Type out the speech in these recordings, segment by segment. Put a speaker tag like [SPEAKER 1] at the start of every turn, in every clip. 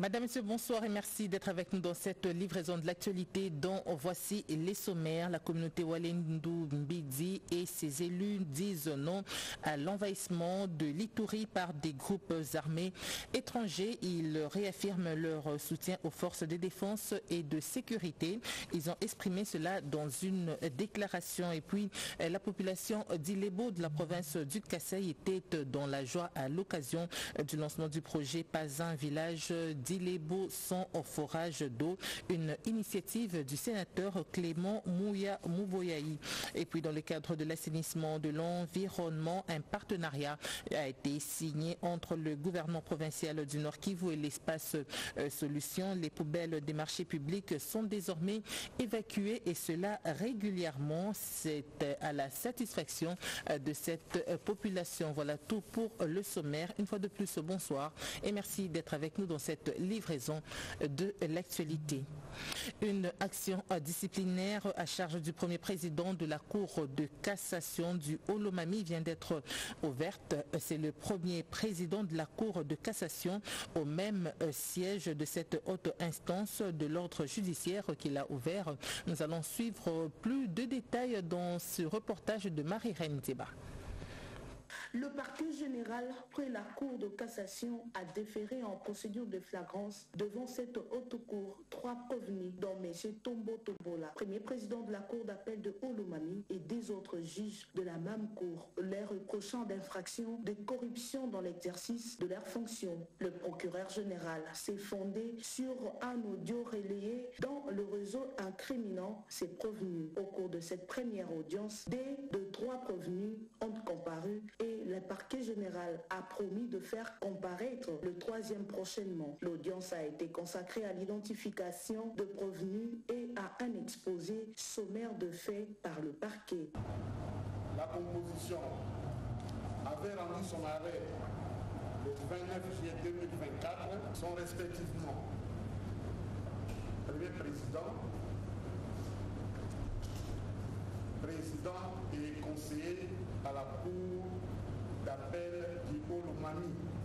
[SPEAKER 1] Madame, Monsieur, bonsoir et merci d'être avec nous dans cette livraison de l'actualité dont voici les sommaires. La communauté Walendou Mbidi et ses élus disent non à l'envahissement de l'Itourie par des groupes armés étrangers. Ils réaffirment leur soutien aux forces de défense et de sécurité. Ils ont exprimé cela dans une déclaration. Et puis, la population d'Ilebo de la province du Kassai était dans la joie à l'occasion du lancement du projet Pas un village beaux sont au forage d'eau, une initiative du sénateur Clément Mouya Mouboyaï. Et puis dans le cadre de l'assainissement de l'environnement, un partenariat a été signé entre le gouvernement provincial du Nord Kivu et l'espace euh, solution. Les poubelles des marchés publics sont désormais évacuées et cela régulièrement. C'est euh, à la satisfaction euh, de cette population. Voilà tout pour le sommaire. Une fois de plus, bonsoir et merci d'être avec nous dans cette livraison de l'actualité. Une action disciplinaire à charge du premier président de la Cour de cassation du Holomami vient d'être ouverte. C'est le premier président de la Cour de cassation au même siège de cette haute instance de l'ordre judiciaire qu'il a ouvert. Nous allons suivre plus de détails dans ce reportage de Marie-Reine Débat.
[SPEAKER 2] Le parquet général, après la Cour de cassation, a déféré en procédure de flagrance devant cette haute cour trois prévenus, dont M. Tombo Tobola, premier président de la Cour d'appel de Olomami, et des autres juges de la même cour, les reprochant d'infraction de corruption dans l'exercice de leurs fonctions. Le procureur général s'est fondé sur un audio relayé dans le réseau incriminant ces prévenus. Au cours de cette première audience, des de trois prévenus ont comparu et le parquet général a promis de faire comparaître le troisième prochainement. L'audience a été consacrée à l'identification de prévenus et à un exposé sommaire de faits par le parquet.
[SPEAKER 3] La composition avait rendu son arrêt le 29 juillet 2024 sont respectivement premier président, président et conseiller à la Cour d'appel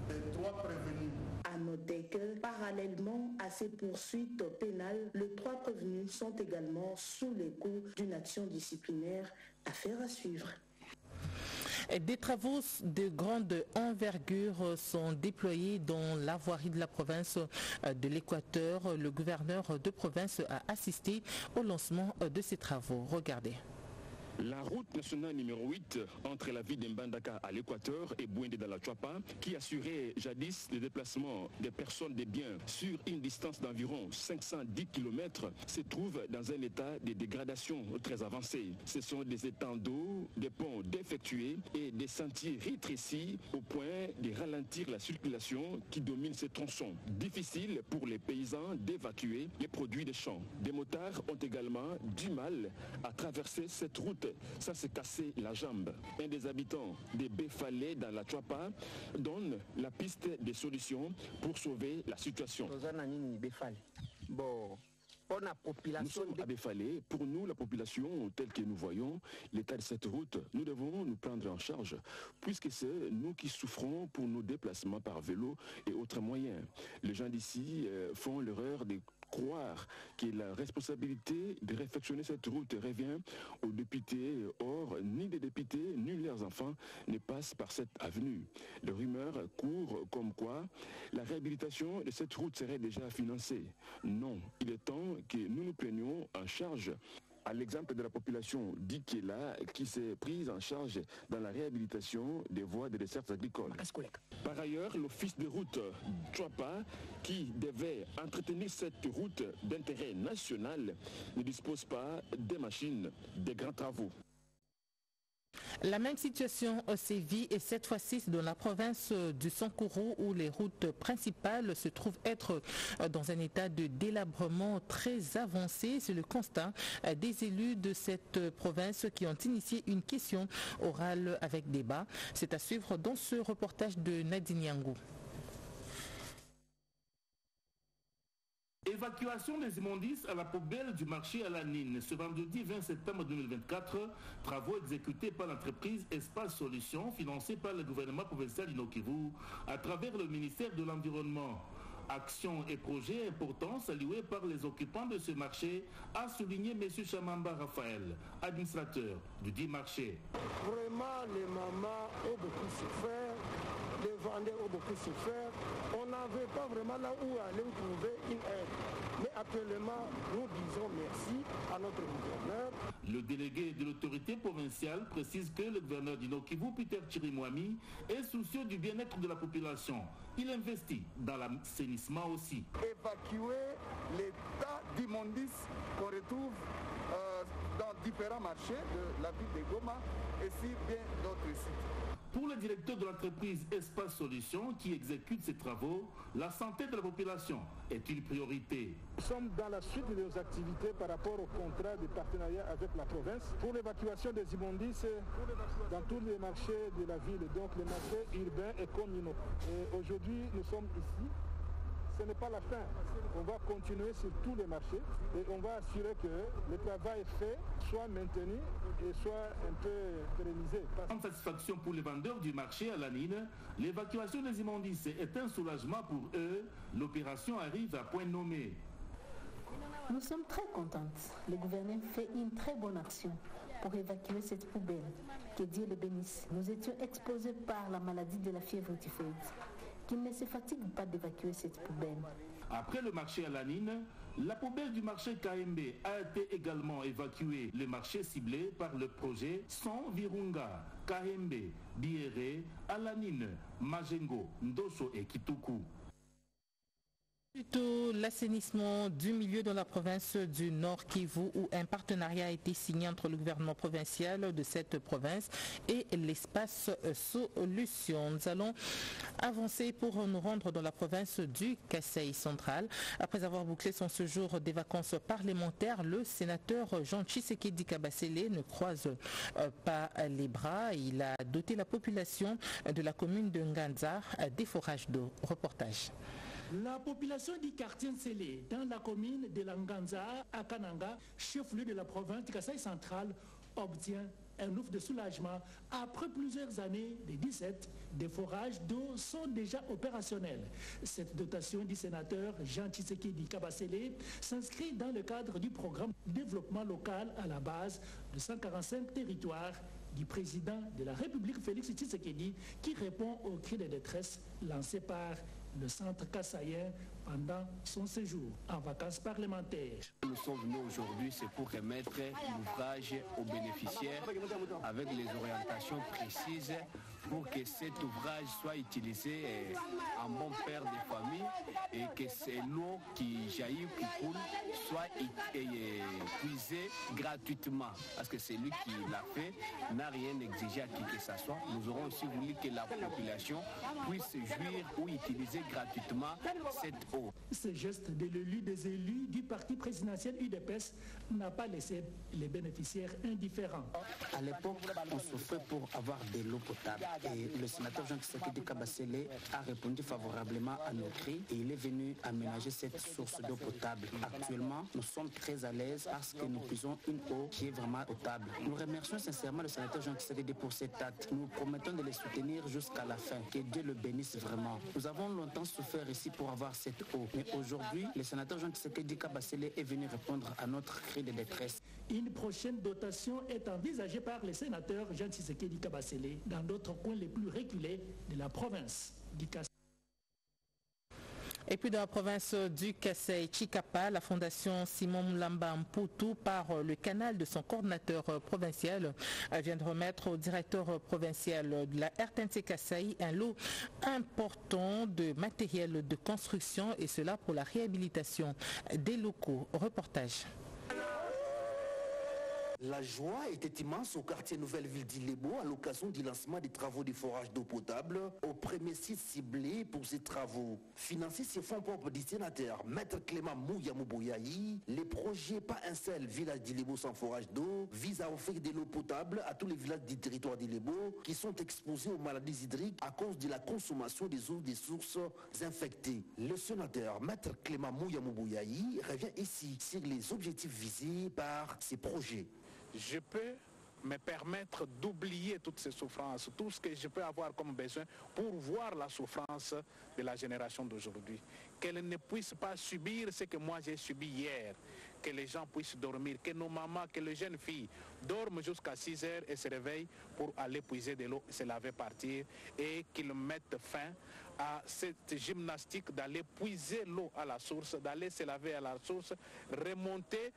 [SPEAKER 3] et trois prévenus.
[SPEAKER 2] À noter que, parallèlement à ces poursuites pénales, les trois prévenus sont également sous les coups d'une action disciplinaire. Affaire à suivre.
[SPEAKER 1] Des travaux de grande envergure sont déployés dans la voirie de la province de l'Équateur. Le gouverneur de province a assisté au lancement de ces travaux. Regardez.
[SPEAKER 4] La route nationale numéro 8 entre la ville d'Mbandaka à l'équateur et Bouende dans la qui assurait jadis le déplacement des personnes des biens sur une distance d'environ 510 km, se trouve dans un état de dégradation très avancé. Ce sont des étangs d'eau, des ponts défectués et des sentiers rétrécis au point de ralentir la circulation qui domine ces tronçons. Difficile pour les paysans d'évacuer les produits des champs. Des motards ont également du mal à traverser cette route ça s'est cassé la jambe. Un des habitants des Béfalais dans la Chuapa donne la piste des solutions pour sauver la situation. Nous sommes à Béfalé. Pour nous, la population, telle que nous voyons l'état de cette route, nous devons nous prendre en charge, puisque c'est nous qui souffrons pour nos déplacements par vélo et autres moyens. Les gens d'ici euh, font l'erreur de croire que la responsabilité de réfectionner cette route revient aux députés. Or, ni les députés, ni leurs enfants ne passent par cette avenue. Les rumeurs courent comme quoi la réhabilitation de cette route serait déjà financée. Non, il est temps que nous nous prenions en charge à l'exemple de la population d'Ikela qui s'est prise en charge dans la réhabilitation des voies de dessertes agricoles. Par ailleurs, l'office de route Chuapa, qui devait entretenir cette route d'intérêt national, ne dispose pas des machines des grands travaux.
[SPEAKER 1] La même situation sévit et cette fois-ci dans la province du Sankourou où les routes principales se trouvent être dans un état de délabrement très avancé. C'est le constat des élus de cette province qui ont initié une question orale avec débat. C'est à suivre dans ce reportage de Nadine Yangou.
[SPEAKER 5] Évacuation des immondices à la poubelle du marché à la Nine. Ce vendredi 20 septembre 2024, travaux exécutés par l'entreprise Espace Solutions, financés par le gouvernement provincial du Kivu à travers le ministère de l'Environnement. Actions et projets importants salués par les occupants de ce marché, a souligné M. Chamamba Raphaël, administrateur du dit marché.
[SPEAKER 6] Vraiment, les mamans ont beaucoup souffert, les vendeurs ont beaucoup souffert. On n'avait pas vraiment là où aller trouver une aide. Mais actuellement, nous disons merci à notre gouverneur.
[SPEAKER 5] Le délégué de l'autorité provinciale précise que le gouverneur d'Inokivu, Peter Chirimwami, est soucieux du bien-être de la population. Il investit dans l'assainissement aussi.
[SPEAKER 3] Évacuer l'état d'immondice qu'on retrouve euh, dans différents marchés de la ville de Goma et si bien d'autres sites.
[SPEAKER 5] Pour le directeur de l'entreprise Espace Solutions qui exécute ces travaux, la santé de la population est une priorité?
[SPEAKER 6] Nous sommes dans la suite de nos activités par rapport au contrat de partenariat avec la province pour l'évacuation des immondices dans tous les marchés de la ville, donc les marchés urbains et communaux. Et aujourd'hui, nous sommes ici ce n'est pas la fin. On va continuer sur tous les marchés et on va assurer que le travail fait soit maintenu et soit un peu pérennisé.
[SPEAKER 5] En satisfaction pour les vendeurs du marché à la Nine, l'évacuation des immondices est un soulagement pour eux. L'opération arrive à point nommé.
[SPEAKER 2] Nous sommes très contentes. Le gouvernement fait une très bonne action pour évacuer cette poubelle. Que Dieu le bénisse. Nous étions exposés par la maladie de la fièvre typhoïde qu'il ne se fatigue pas d'évacuer cette poubelle.
[SPEAKER 5] Après le marché à la Nine, la poubelle du marché KMB a été également évacuée. Le marché ciblé par le projet sont Virunga, KMB, Biere, Alanine, Majengo, Ndoso et Kituku.
[SPEAKER 1] Plutôt l'assainissement du milieu dans la province du Nord Kivu où un partenariat a été signé entre le gouvernement provincial de cette province et l'espace Solution. Nous allons avancer pour nous rendre dans la province du Kassai central. Après avoir bouclé son séjour des vacances parlementaires, le sénateur Jean Tshisekedi Kabasele ne croise euh, pas les bras. Il a doté la population de la commune de Nganza des forages d'eau. Reportage.
[SPEAKER 7] La population du quartier Nsele, dans la commune de Langanza, à Kananga, chef-lieu de la province Kassai central, obtient un ouf de soulagement. Après plusieurs années de 17, des forages d'eau sont déjà opérationnels. Cette dotation du sénateur Jean Tshisekedi Kabasele s'inscrit dans le cadre du programme développement local à la base de 145 territoires du président de la République Félix Tshisekedi qui répond aux cris de détresse lancés par le centre kassaïen pendant son séjour en vacances parlementaires.
[SPEAKER 8] Nous sommes venus aujourd'hui, c'est pour remettre l'ouvrage aux bénéficiaires avec les orientations précises pour que cet ouvrage soit utilisé en bon père de famille et que c'est l'eau qui jaillit, qui coule, soit puisée gratuitement. Parce que c'est lui qui l'a fait, n'a rien exigé à qui que ce soit. Nous aurons aussi voulu que la population puisse jouir ou utiliser gratuitement cette eau.
[SPEAKER 7] Ce geste de l'élu des élus du parti présidentiel UDPS n'a pas laissé les bénéficiaires indifférents.
[SPEAKER 9] À l'époque, on souffrait pour avoir de l'eau potable. Et le sénateur Jean Tshisekedi Kabasele a répondu favorablement à nos cris et il est venu aménager cette source d'eau potable. Actuellement, nous sommes très à l'aise parce que nous puisons une eau qui est vraiment potable. Nous remercions sincèrement le sénateur Jean Tshisekedi pour cet acte. Nous promettons de les soutenir jusqu'à la fin. Que Dieu le bénisse vraiment. Nous avons longtemps souffert ici pour avoir cette eau. Mais aujourd'hui, le sénateur Jean Tshisekedi Kabasele est venu répondre à notre cri de détresse.
[SPEAKER 7] Une prochaine dotation est envisagée par le sénateur Jean Tshisekedi Kabasele dans d'autres les plus reculés de la province du Kassai.
[SPEAKER 1] Et puis dans la province du Kassai Chikapa, la fondation Simon Mlamba Mputu, par le canal de son coordinateur provincial, vient de remettre au directeur provincial de la RTNC Kassai un lot important de matériel de construction et cela pour la réhabilitation des locaux. Reportage.
[SPEAKER 10] La joie était immense au quartier Nouvelle-Ville d'Ilebo à l'occasion du lancement des travaux de forage d'eau potable au premier site ciblé pour ces travaux. Financés sur fonds propres du sénateur Maître Clément Mouya Mouboyaï, les projets Pas un seul village d'Ilebo sans forage d'eau visent à offrir de l'eau potable à tous les villages du territoire d'Ilebo qui sont exposés aux maladies hydriques à cause de la consommation des eaux des sources infectées. Le sénateur Maître Clément Mouya Mouboyaï revient ici sur les objectifs visés par ces projets.
[SPEAKER 6] Je peux me permettre d'oublier toutes ces souffrances, tout ce que je peux avoir comme besoin pour voir la souffrance de la génération d'aujourd'hui. Qu'elle ne puisse pas subir ce que moi j'ai subi hier. Que les gens puissent dormir, que nos mamans, que les jeunes filles dorment jusqu'à 6 heures et se réveillent pour aller puiser de l'eau, se laver, partir et qu'ils mettent fin à cette gymnastique d'aller puiser l'eau à la source, d'aller se laver à la source, remonter,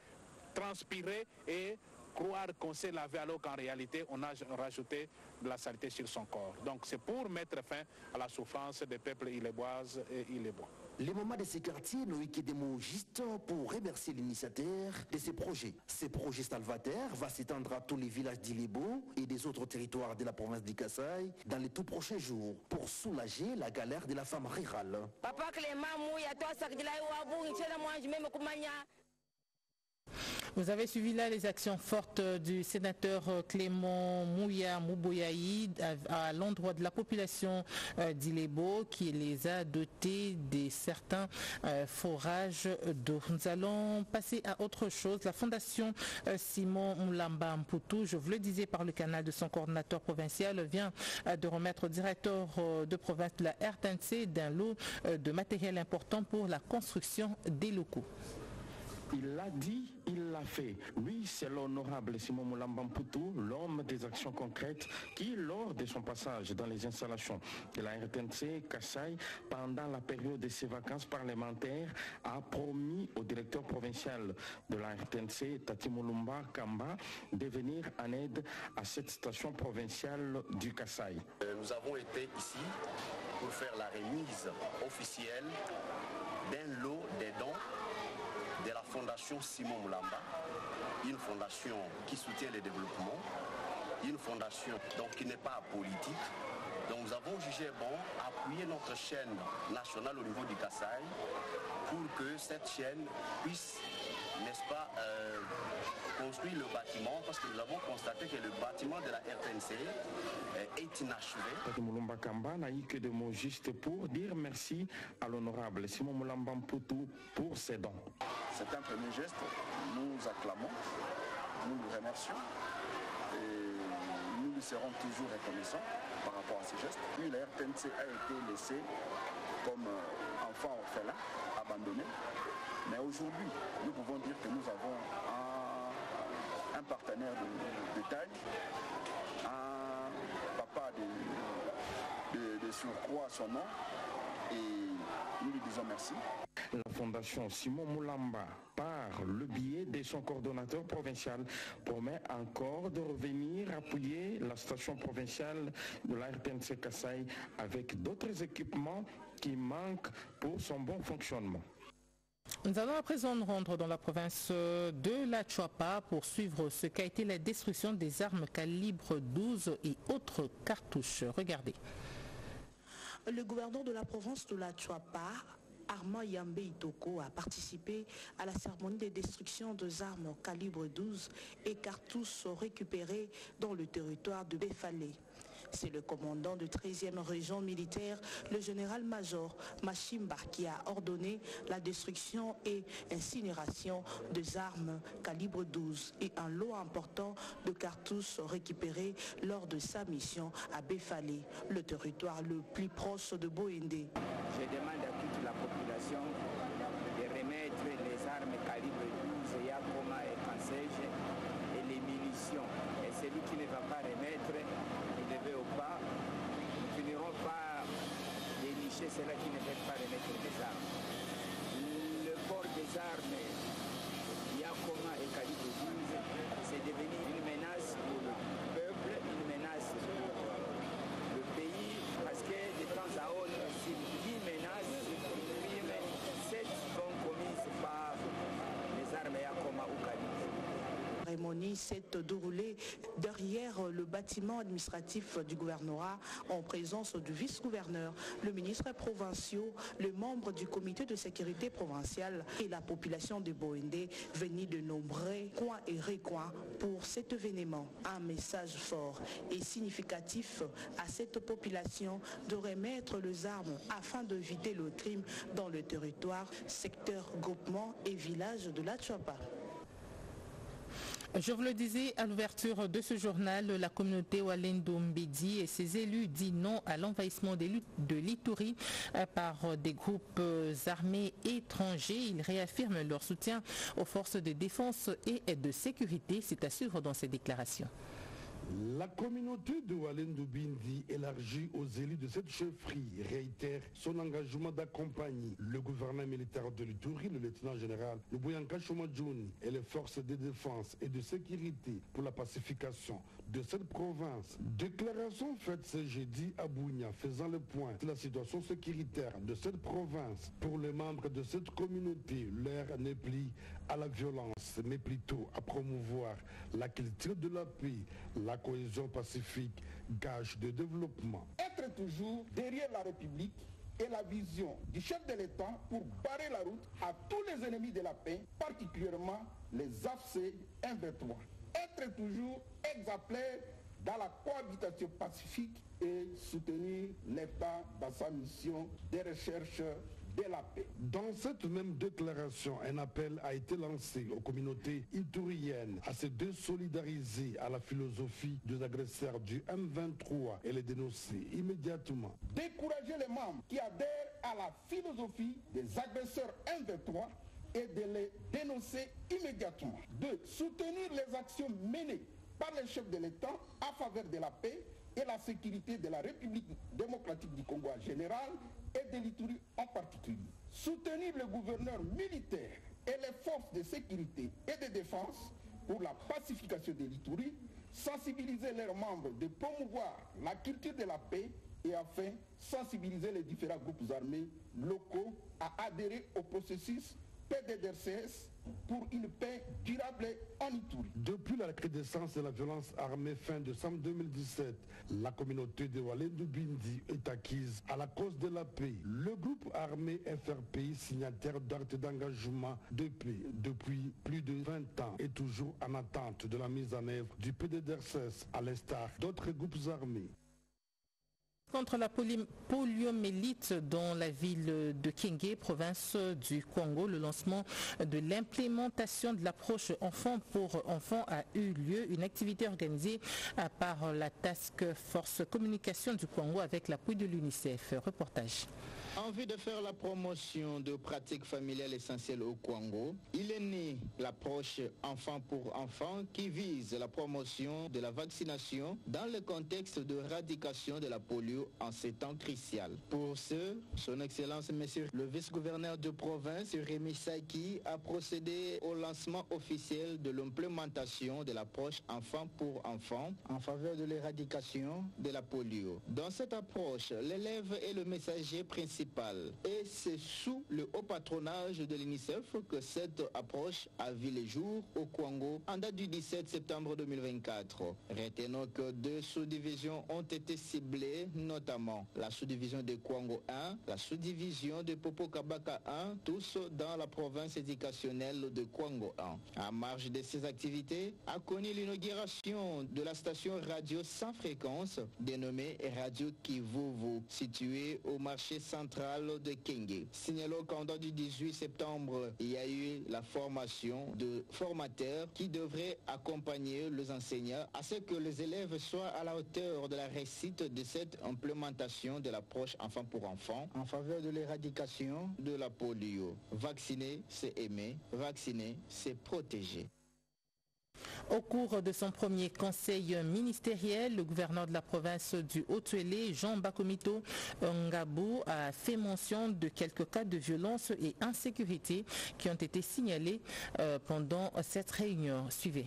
[SPEAKER 6] transpirer et croire qu'on s'est lavé alors qu'en réalité on a rajouté de la saleté sur son corps. Donc c'est pour mettre fin à la souffrance des peuples illéboises et illébois.
[SPEAKER 10] Les moments de ces quartiers n'ont été des mots justes pour remercier l'initiateur de ces projets. Ces projets salvateurs va s'étendre à tous les villages d'Ilebo et des autres territoires de la province du Kassai dans les tout prochains jours pour soulager la galère de la femme rurale.
[SPEAKER 9] Papa Clément,
[SPEAKER 1] vous avez suivi là les actions fortes du sénateur Clément Mouya Mouboyaï à, l'endroit de la population euh, d'Ilebo qui les a dotés de certains euh, forages d'eau. Nous allons passer à autre chose. La fondation euh, Simon Moulamba Mpoutou, je vous le disais par le canal de son coordinateur provincial, vient de remettre au directeur de province de la RTNC d'un lot de matériel important pour la construction des locaux.
[SPEAKER 11] Il l'a dit, il l'a fait. Lui, c'est l'honorable Simon Moulambampoutou, l'homme des actions concrètes, qui, lors de son passage dans les installations de la RTNC Kassai, pendant la période de ses vacances parlementaires, a promis au directeur provincial de la RTNC, Tati Moulumba Kamba, de venir en aide à cette station provinciale du Kassai.
[SPEAKER 12] Euh, nous avons été ici pour faire la remise officielle d'un lot des dons de la fondation Simon Moulamba, une fondation qui soutient le développement, une fondation donc, qui n'est pas politique. Donc nous avons jugé bon appuyer notre chaîne nationale au niveau du Kassai pour que cette chaîne puisse, n'est-ce pas, euh, construire le bâtiment parce que nous avons constaté que le bâtiment de la RTNC est inachevé.
[SPEAKER 11] Moulumba Kamba n'a eu que des mots justes pour dire merci à l'honorable Simon Moulamba pour ses dons.
[SPEAKER 3] C'est un premier geste, nous acclamons, nous le remercions et nous lui serons toujours reconnaissants par rapport à ces gestes. Puis la RTNC a été laissée comme euh, enfant orphelin, abandonné. Mais aujourd'hui, nous pouvons dire que nous avons un, partenaire de, taille, un papa de, surcroît à son nom, et nous lui disons merci.
[SPEAKER 11] La fondation Simon Moulamba, par le biais de son coordonnateur provincial, promet encore de revenir appuyer la station provinciale de la RTNC Kassai avec d'autres équipements qui manquent pour son bon fonctionnement.
[SPEAKER 1] Nous allons à présent nous rendre dans la province de la Chuapa pour suivre ce qu'a été la destruction des armes calibre 12 et autres cartouches. Regardez.
[SPEAKER 2] Le gouverneur de la province de la Chuapa Armand Yambe Itoko a participé à la cérémonie de destruction des armes calibre 12 et cartouches récupérées dans le territoire de Befalé. C'est le commandant de 13e région militaire, le général-major Machimba, qui a ordonné la destruction et incinération des armes calibre 12 et un lot important de cartouches récupérées lors de sa mission à Befalé, le territoire le plus proche de Boende.
[SPEAKER 13] Je demande à toute la population
[SPEAKER 2] armi s'est déroulée derrière le bâtiment administratif du gouvernorat en présence du vice-gouverneur, le ministre provincial, les membres du comité de sécurité provinciale et la population de Boende venus de nombreux coins et recoins pour cet événement. Un message fort et significatif à cette population de remettre les armes afin d'éviter le crime dans le territoire, secteur, groupement et village de la Chuapa.
[SPEAKER 1] Je vous le disais à l'ouverture de ce journal, la communauté Walendo Mbedi et ses élus disent non à l'envahissement de l'Itourie euh, par des groupes armés étrangers. Ils réaffirment leur soutien aux forces de défense et de sécurité. C'est à suivre dans ces déclarations.
[SPEAKER 14] La communauté de Walendo Bindi, élargie aux élus de cette chefferie, réitère son engagement d'accompagner le gouvernement militaire de l'Itourie, le lieutenant général Lubuyanka Chomadjouni et les forces de défense et de sécurité pour la pacification de cette province. Déclaration faite ce jeudi à Bounia faisant le point de la situation sécuritaire de cette province. Pour les membres de cette communauté, l'air n'est plus à la violence, mais plutôt à promouvoir la culture de la paix, la cohésion pacifique, gage de développement.
[SPEAKER 15] Être toujours derrière la République et la vision du chef de l'État pour barrer la route à tous les ennemis de la paix, particulièrement les AFC 123 être toujours exemplaire dans la cohabitation pacifique et soutenir l'État dans sa mission de recherche de.
[SPEAKER 14] Dans cette même déclaration, un appel a été lancé aux communautés itouriennes à se désolidariser à la philosophie des agresseurs du M23 et les dénoncer immédiatement.
[SPEAKER 15] Décourager les membres qui adhèrent à la philosophie des agresseurs M23 et de les dénoncer immédiatement. Deux, soutenir les actions menées par les chefs de l'État en faveur de la paix et la sécurité de la République démocratique du Congo en général et de l'Itourie en particulier. Soutenir le gouverneur militaire et les forces de sécurité et de défense pour la pacification de l'Itourie, sensibiliser leurs membres de promouvoir la culture de la paix et enfin sensibiliser les différents groupes armés locaux à adhérer au processus PDDRCS pour une paix durable en Ituri.
[SPEAKER 14] Depuis la recrudescence de la violence armée fin décembre 2017, la communauté de Walendu Bindi est acquise à la cause de la paix. Le groupe armé FRPI, signataire d'actes d'engagement de paix depuis plus de 20 ans, est toujours en attente de la mise en œuvre du PDDRCS à l'instar d'autres groupes armés
[SPEAKER 1] contre la poliomélite dans la ville de Kenge, province du Congo. Le lancement de l'implémentation de l'approche enfant pour enfant a eu lieu, une activité organisée par la Task Force Communication du Congo avec l'appui de l'UNICEF. Reportage.
[SPEAKER 16] Envie de faire la promotion de pratiques familiales essentielles au Congo, il est né l'approche enfant pour enfant qui vise la promotion de la vaccination dans le contexte de radication de la polio en ces temps cruciaux. Pour ce, son Excellence Monsieur le vice-gouverneur de province Rémi Saiki a procédé au lancement officiel de l'implémentation de l'approche enfant pour enfant en faveur de l'éradication de la polio. Dans cette approche, l'élève est le messager principal et c'est sous le haut patronage de l'UNICEF que cette approche a vu le jour au Congo en date du 17 septembre 2024. Retenons que deux sous-divisions ont été ciblées, notamment la sous-division de Kwango 1, la sous-division de Popo Kabaka 1, tous dans la province éducationnelle de Kwango 1. En marge de ces activités, a connu l'inauguration de la station radio sans fréquence dénommée Radio Kivuvu, située au marché central de Kenge. Signalons qu'en date du 18 septembre, il y a eu la formation de formateurs qui devraient accompagner les enseignants à ce que les élèves soient à la hauteur de la récite de cette implémentation de l'approche enfant pour enfant en faveur de l'éradication de la polio. Vacciner, c'est aimer. Vacciner, c'est protéger.
[SPEAKER 1] Au cours de son premier conseil ministériel, le gouverneur de la province du Haut-Tuélé, Jean Bakomito Ngabou, a fait mention de quelques cas de violence et insécurité qui ont été signalés euh, pendant cette réunion. Suivez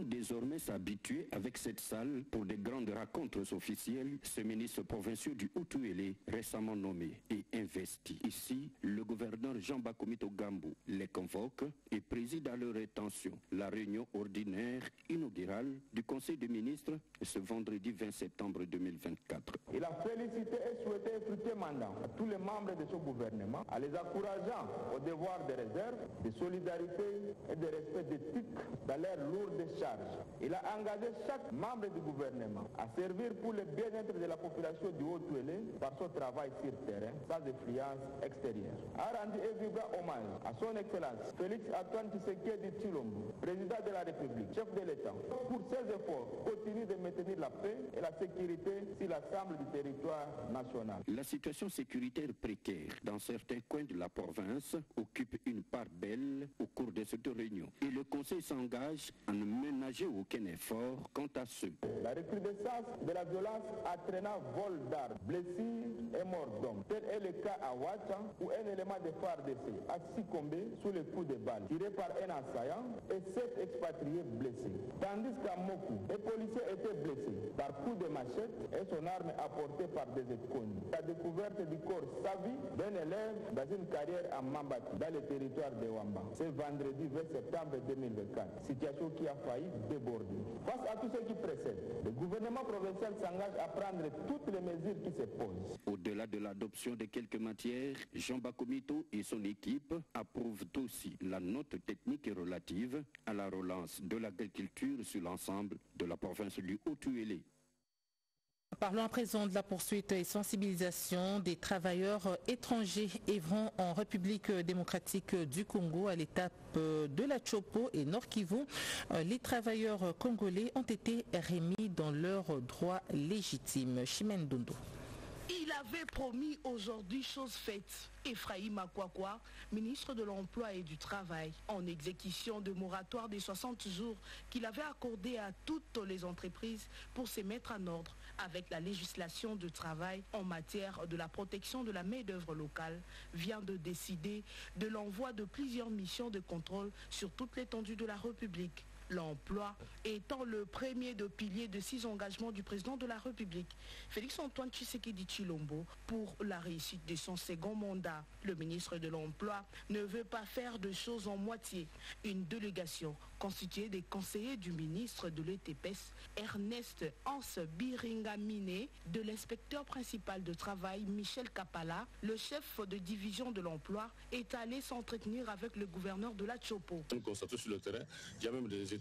[SPEAKER 4] désormais s'habituer avec cette salle pour des grandes rencontres officielles. Ce ministre provincial du Hutuele, récemment nommé et investi. Ici, le gouverneur Jean Bakomito Gambou les convoque et préside à leur rétention la réunion ordinaire inaugurale du Conseil des ministres ce vendredi 20 septembre 2024.
[SPEAKER 15] Il a félicité et souhaité fructueux mandat à tous les membres de ce gouvernement, en les encourageant au devoir de réserve, de solidarité et de respect d'éthique dans l'air lourd de Il a engagé chaque membre du gouvernement à servir pour le bien-être de la population du Haut-Touélé par son travail sur terrain, sans influence extérieure. A rendu
[SPEAKER 17] et hommage à son Excellence Félix Antoine Tshisekedi Chilombo, président de la République, chef de l'État, pour ses efforts continue de maintenir la paix et la sécurité sur l'ensemble du territoire national.
[SPEAKER 4] La situation sécuritaire précaire dans certains coins de la province occupe une part belle au cours de cette réunion et le Conseil s'engage à ne ménager aucun effort quant à ce.
[SPEAKER 17] La recrudescence de la violence entraînant vol d'armes, blessures et mort d'hommes. Tel est le cas à Ouacha où un élément de FARDC a succombé sous les coups de balle tirés par un assaillant et sept expatriés blessés. Tandis qu'à Moku, un policier était blessé par coup de machette et son arme apportée par des inconnus. La découverte du corps Savi d'un élève dans une carrière à Mambati, dans le territoire de Wamba. C'est vendredi 20 septembre 2024. Situation qui a failli déborder. Face à tout ce qui précède, le gouvernement provincial s'engage à prendre toutes les mesures qui se posent.
[SPEAKER 4] Au-delà de l'adoption de quelques matières, Jean Bakomito et son équipe approuvent aussi la note technique relative à la relance de l'agriculture sur l'ensemble de la province du Haut-Tuélé.
[SPEAKER 1] Parlons à présent de la poursuite et sensibilisation des travailleurs étrangers évrant en République démocratique du Congo à l'étape de la Chopo et Nord Kivu. Les travailleurs congolais ont été remis dans leurs droits légitimes. Chimène Dondo.
[SPEAKER 18] Il avait promis aujourd'hui chose faite. Ephraim Akwakwa, ministre de l'Emploi et du Travail, en exécution de moratoire des 60 jours qu'il avait accordé à toutes les entreprises pour se mettre en ordre avec la législation de travail en matière de la protection de la main-d'œuvre locale, vient de décider de l'envoi de plusieurs missions de contrôle sur toute l'étendue de la République l'emploi étant le premier de piliers de six engagements du président de la République, Félix-Antoine Tshisekedi Chilombo, pour la réussite de son second mandat. Le ministre de l'Emploi ne veut pas faire de choses en moitié. Une délégation constituée des conseillers du ministre de l'ETPS, Ernest Hans Biringamine, de l'inspecteur principal de travail, Michel Kapala, le chef de division de l'emploi, est allé s'entretenir avec le gouverneur de la Chopo.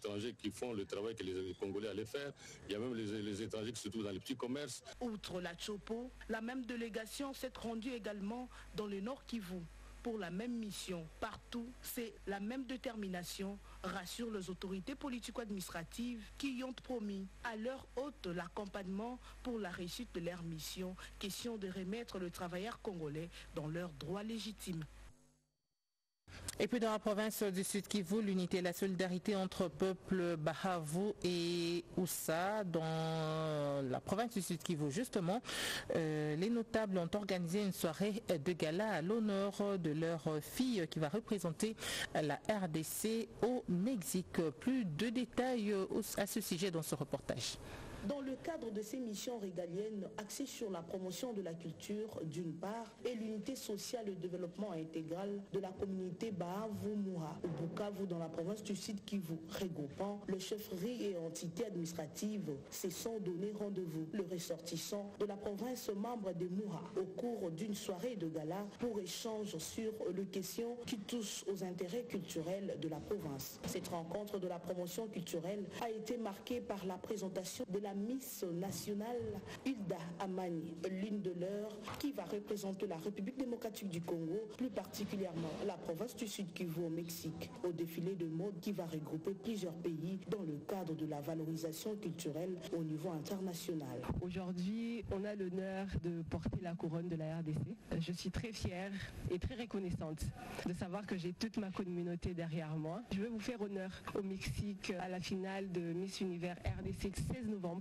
[SPEAKER 19] Étrangers qui font le travail que les Congolais allaient faire. Il y a même les, étrangers qui se trouvent dans les petits commerces.
[SPEAKER 18] Outre la Chopo, la même délégation s'est rendue également dans le Nord Kivu pour la même mission. Partout, c'est la même détermination, rassurent les autorités politico-administratives qui y ont promis à leur hôte l'accompagnement pour la réussite de leur mission. Question de remettre le travailleur congolais dans leurs droits légitimes.
[SPEAKER 1] Et puis dans la province du Sud Kivu, l'unité et la solidarité entre peuples Bahavu et Oussa, dans la province du Sud Kivu justement, euh, les notables ont organisé une soirée de gala à l'honneur de leur fille qui va représenter la RDC au Mexique. Plus de détails à ce sujet dans ce reportage.
[SPEAKER 2] Dans le cadre de ces missions régaliennes axées sur la promotion de la culture d'une part et l'unité sociale et le développement intégral de la communauté Bahavu-Moura au Bukavu dans la province du Sud Kivu, regroupant les chefferies et entités administratives, se sont donné rendez-vous. Le ressortissant de la province membre de Moura au cours d'une soirée de gala pour échange sur les questions qui touchent aux intérêts culturels de la province. Cette rencontre de la promotion culturelle a été marquée par la présentation de Miss nationale Hilda Amani, l'une de leurs qui va représenter la République démocratique du Congo, plus particulièrement la province du Sud Kivu au Mexique, au défilé de mode qui va regrouper plusieurs pays dans le cadre de la valorisation culturelle au niveau international.
[SPEAKER 20] Aujourd'hui, on a l'honneur de porter la couronne de la RDC. Je suis très fière et très reconnaissante de savoir que j'ai toute ma communauté derrière moi. Je vais vous faire honneur au Mexique à la finale de Miss Univers RDC 16 novembre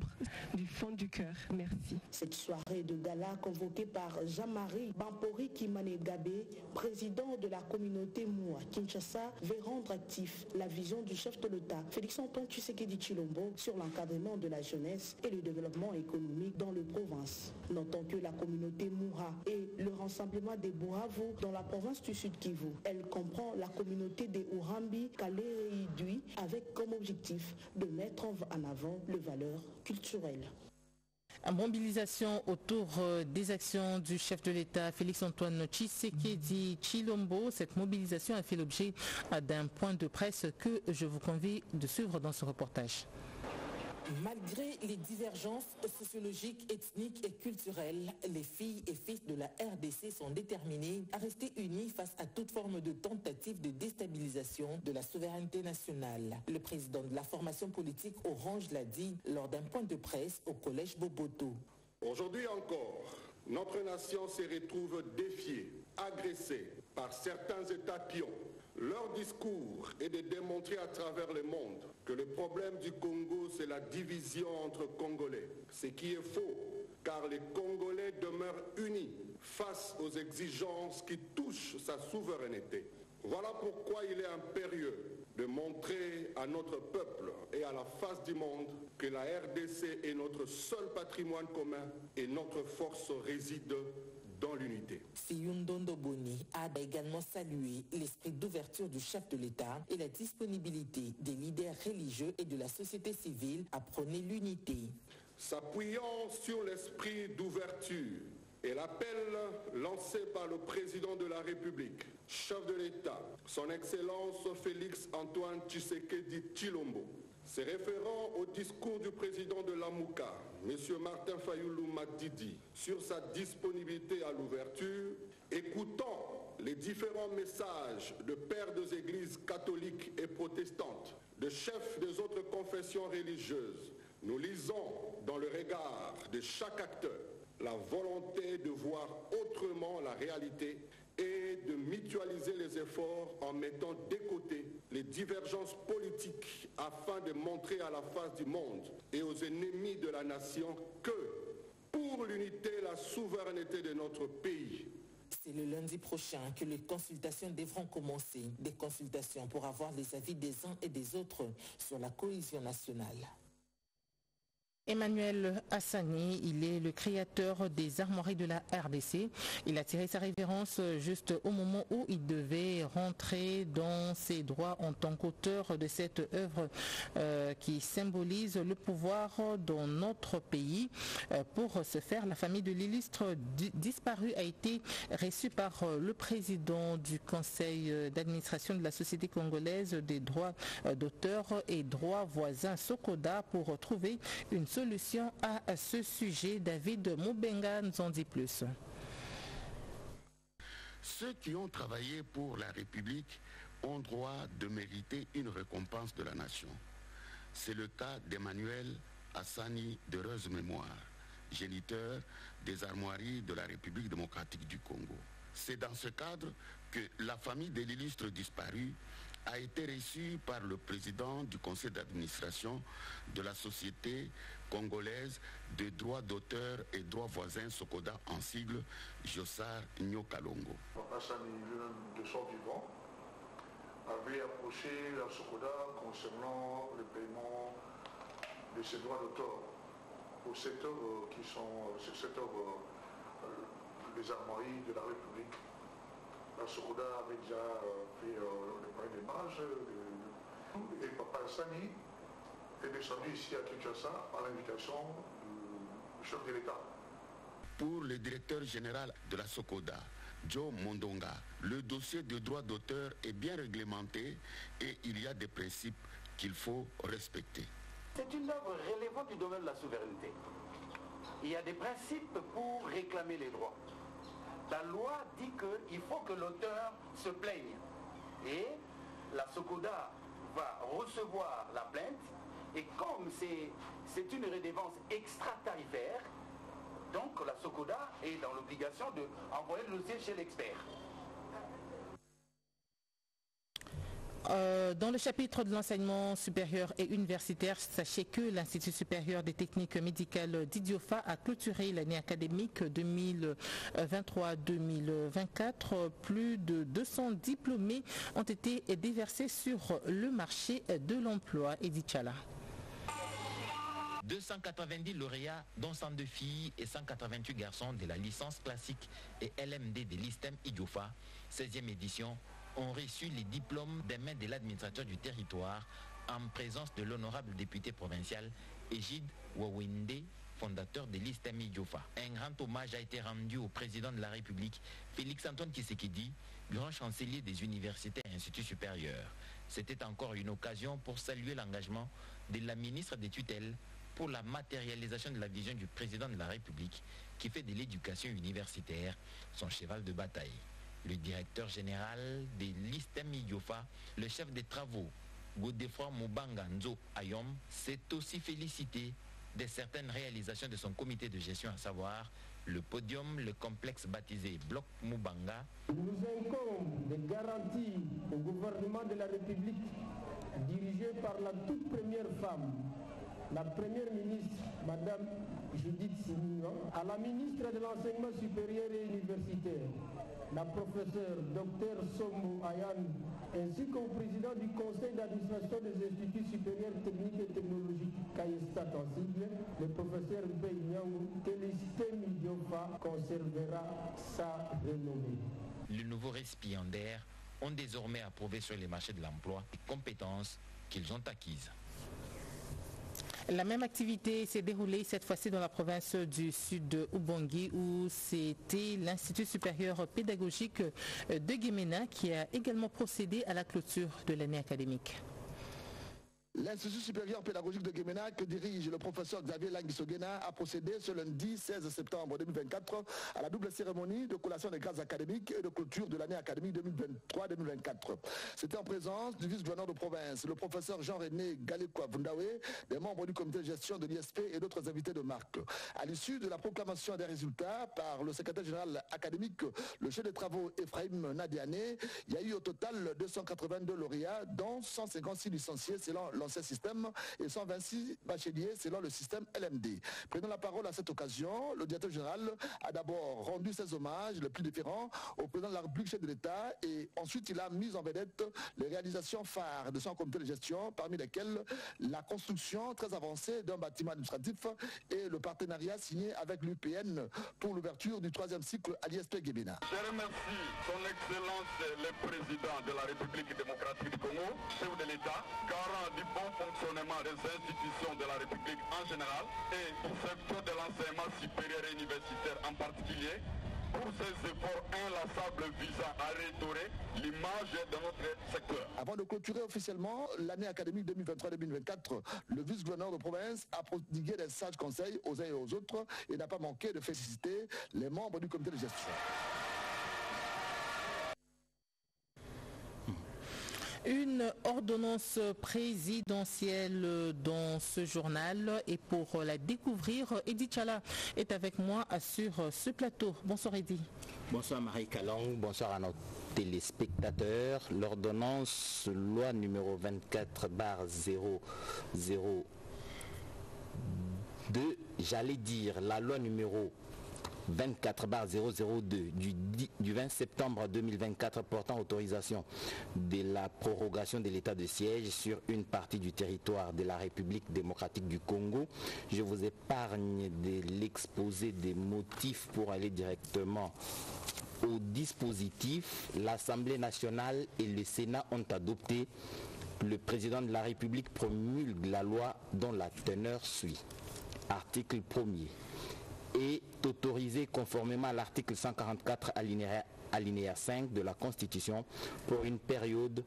[SPEAKER 20] du fond du cœur. Merci.
[SPEAKER 2] Cette soirée de gala convoquée par Jean-Marie Bampori Kimane Gabé, président de la communauté Moua Kinshasa, veut rendre actif la vision du chef de l'État, Félix-Antoine Tshisekedi Chilombo, sur l'encadrement de la jeunesse et le développement économique dans les provinces. Notons que la communauté Moura et le rassemblement des Bohavu dans la province du Sud Kivu. Elle comprend la communauté des Urambi, Calais et Idui, avec comme objectif de mettre en avant les valeurs culturelles.
[SPEAKER 1] Mobilisation autour des actions du chef de l'État Félix-Antoine Tshisekedi Chilombo. Cette mobilisation a fait l'objet d'un point de presse que je vous convie de suivre dans ce reportage. Malgré les divergences sociologiques, ethniques et culturelles, les filles et fils de la RDC sont déterminés à rester unis face à toute forme de tentative de déstabilisation de la souveraineté nationale. Le président de la formation politique Orange l'a dit lors d'un point de presse au collège Boboto.
[SPEAKER 21] Aujourd'hui encore, notre nation se retrouve défiée, agressée par certains États pions. Leur discours est de démontrer à travers le monde que le problème du Congo, c'est la division entre Congolais. Ce qui est faux, car les Congolais demeurent unis face aux exigences qui touchent sa souveraineté. Voilà pourquoi il est impérieux de montrer à notre peuple et à la face du monde que la RDC est notre seul patrimoine commun et notre force réside dans l'unité.
[SPEAKER 1] Siyundondo Boni a également salué l'esprit d'ouverture du chef de l'État et la disponibilité des leaders religieux et de la société civile à prôner l'unité.
[SPEAKER 21] S'appuyant sur l'esprit d'ouverture et l'appel lancé par le président de la République, chef de l'État, son Excellence Félix Antoine Tshisekedi Chilombo, se référant au discours du président de l'AMUCA, M. Martin Fayoulou Madidi, sur sa disponibilité à l'ouverture, écoutant les différents messages de pères des églises catholiques et protestantes, de chefs des autres confessions religieuses, nous lisons dans le regard de chaque acteur la volonté de voir autrement la réalité et de mutualiser les efforts en mettant de côté les divergences politiques afin de montrer à la face du monde et aux ennemis de la nation que pour l'unité et la souveraineté de notre pays,
[SPEAKER 1] c'est le lundi prochain que les consultations devront commencer. Des consultations pour avoir les avis des uns et des autres sur la cohésion nationale. Emmanuel Hassani, il est le créateur des armoiries de la RDC. Il a tiré sa révérence juste au moment où il devait rentrer dans ses droits en tant qu'auteur de cette œuvre euh, qui symbolise le pouvoir dans notre pays. Euh, pour ce faire, la famille de l'illustre disparu a été reçue par le président du conseil d'administration de la société congolaise des droits d'auteur et droits voisins Sokoda pour trouver une solution à ce sujet. David Moubenga nous en dit plus.
[SPEAKER 22] Ceux qui ont travaillé pour la République ont droit de mériter une récompense de la nation. C'est le cas d'Emmanuel Hassani d'heureuse mémoire, géniteur des armoiries de la République démocratique du Congo. C'est dans ce cadre que la famille de l'illustre disparu a été reçue par le président du conseil d'administration de la société congolaise de droits d'auteur et droits voisins Sokoda en sigle Jossar Nyokalongo.
[SPEAKER 23] Hassani, de son vivant, avait approché la Sokoda concernant le paiement de ses droits d'auteur pour cette œuvre qui sont cette œuvre, les armoiries de la République. La Sokoda avait déjà fait le premier démarche et Papa Hassani est descendu ici à Kinshasa à l'invitation du chef de l'État.
[SPEAKER 22] Pour le directeur général de la Sokoda, Joe Mondonga, le dossier de droit d'auteur est bien réglementé et il y a des principes qu'il faut respecter.
[SPEAKER 8] C'est une œuvre relevant du domaine de la souveraineté. Il y a des principes pour réclamer les droits. La loi dit qu'il faut que l'auteur se plaigne. Et la Sokoda va recevoir la plainte et comme c'est une redevance extra-tarifaire, donc la SOCODA est dans l'obligation d'envoyer le dossier chez l'expert.
[SPEAKER 1] Euh, dans le chapitre de l'enseignement supérieur et universitaire, sachez que l'Institut supérieur des techniques médicales d'Idiofa a clôturé l'année académique 2023-2024. Plus de 200 diplômés ont été déversés sur le marché de l'emploi. Edith Chala.
[SPEAKER 24] 290 lauréats, dont 102 filles et 188 garçons de la licence classique et LMD de l'ISTEM Idiofa, 16e édition, ont reçu les diplômes des mains de l'administrateur du territoire en présence de l'honorable député provincial Égide Wawende, fondateur de l'ISTEM Idiofa. Un grand hommage a été rendu au président de la République, Félix Antoine Tshisekedi, grand chancelier des universités et instituts supérieurs. C'était encore une occasion pour saluer l'engagement de la ministre des tutelles,
[SPEAKER 25] pour la matérialisation de la vision du président de la République qui fait de l'éducation universitaire son cheval de bataille. Le directeur général de l'ISTEM Idiofa, le chef des travaux, Godefroy Mubanga Nzo Ayom, s'est aussi félicité de certaines réalisations de son comité de gestion, à savoir le podium, le complexe baptisé Bloc Mubanga.
[SPEAKER 26] Il nous incombe de garantir au gouvernement de la République, dirigé par la toute première femme, la première ministre, Madame Judith Simon, à la ministre de l'Enseignement supérieur et universitaire, la professeure Dr Somo Ayan, ainsi qu'au président du conseil d'administration des instituts supérieurs techniques et technologiques CAISTAT en le professeur Beignan, que le conservera sa renommée.
[SPEAKER 25] Le nouveau récipiendaire ont désormais approuvé sur les marchés de l'emploi les compétences qu'ils ont acquises.
[SPEAKER 1] La même activité s'est déroulée cette fois-ci dans la province du sud de Ubongi où c'était l'Institut supérieur pédagogique de Guémena qui a également procédé à la clôture de l'année académique.
[SPEAKER 27] L'Institut supérieur pédagogique de Guémena, que dirige le professeur Xavier Languisogena, a procédé ce lundi 16 septembre 2024 à la double cérémonie de collation des grades académiques et de clôture de l'année académique 2023-2024. C'était en présence du vice-gouverneur de province, le professeur Jean-René Galikwa Vundawe, des membres du comité de gestion de l'ISP et d'autres invités de marque. À l'issue de la proclamation des résultats par le secrétaire général académique, le chef des travaux Ephraim Nadiane, il y a eu au total 282 lauréats, dont 156 licenciés selon l'ancien système et 126 bacheliers selon le système LMD. Prenant la parole à cette occasion, le directeur général a d'abord rendu ses hommages les plus différents au président de la République, chef de l'État, et ensuite il a mis en vedette les réalisations phares de son comité de gestion, parmi lesquelles la construction très avancée d'un bâtiment administratif et le partenariat signé avec l'UPN pour l'ouverture du troisième cycle à l'ISP Guébéna.
[SPEAKER 21] Je remercie son Excellence le Président de la République démocratique du Congo, chef de l'État, garant du bon fonctionnement des institutions de la République en général et du secteur de l'enseignement supérieur et universitaire en particulier pour ces efforts inlassables visant à restaurer l'image de notre secteur.
[SPEAKER 27] Avant de clôturer officiellement l'année académique 2023-2024, le vice-gouverneur de province a prodigué des sages conseils aux uns et aux autres et n'a pas manqué de féliciter les membres du comité de gestion.
[SPEAKER 1] Une ordonnance présidentielle dans ce journal et pour la découvrir, Edith Chala est avec moi sur ce plateau. Bonsoir Edith.
[SPEAKER 24] Bonsoir Marie Calong, bonsoir à nos téléspectateurs. L'ordonnance loi numéro 24 bar 002, j'allais dire la loi numéro 24 002 du, du 20 septembre 2024 portant autorisation de la prorogation de l'état de siège sur une partie du territoire de la République démocratique du Congo. Je vous épargne de l'exposé des motifs pour aller directement au dispositif. L'Assemblée nationale et le Sénat ont adopté. Le président de la République promulgue la loi dont la teneur suit. Article 1er est autorisé conformément à l'article 144 alinéa, alinéa 5 de la Constitution pour une période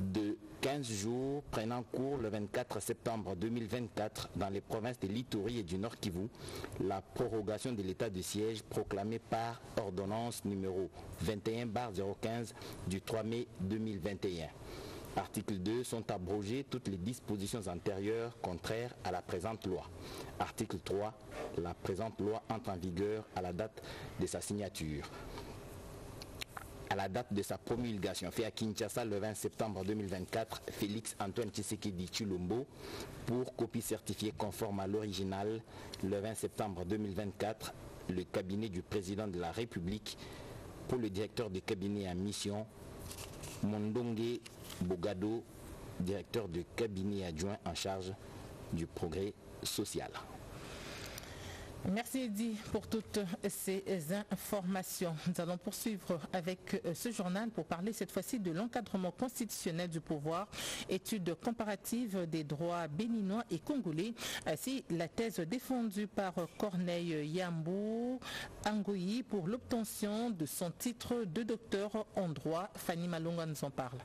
[SPEAKER 24] de 15 jours prenant cours le 24 septembre 2024 dans les provinces de l'Itourie et du Nord Kivu, la prorogation de l'état de siège proclamée par ordonnance numéro 21-015 du 3 mai 2021. Article 2 sont abrogées toutes les dispositions antérieures contraires à la présente loi. Article 3. La présente loi entre en vigueur à la date de sa signature. À la date de sa promulgation, fait à Kinshasa le 20 septembre 2024, Félix Antoine Tshisekedi Chulombo, pour copie certifiée conforme à l'original, le 20 septembre 2024, le cabinet du président de la République, pour le directeur du cabinet en mission, Mondongue Bogado, directeur de cabinet adjoint en charge du progrès social.
[SPEAKER 1] Merci Eddy pour toutes ces informations. Nous allons poursuivre avec ce journal pour parler cette fois-ci de l'encadrement constitutionnel du pouvoir, étude comparative des droits béninois et congolais. Ainsi, la thèse défendue par Corneille Yambou Angoyi pour l'obtention de son titre de docteur en droit. Fanny Malonga nous en parle.